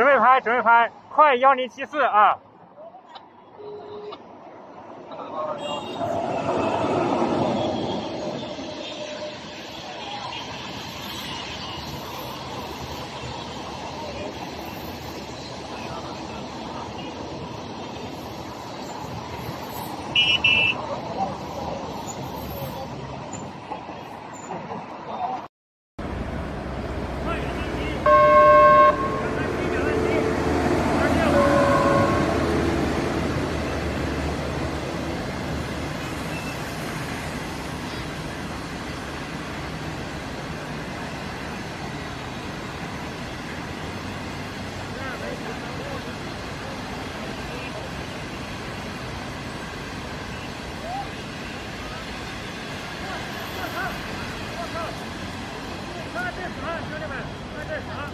准备拍，准备拍，快幺零七四啊！啊，兄弟们，快点啥？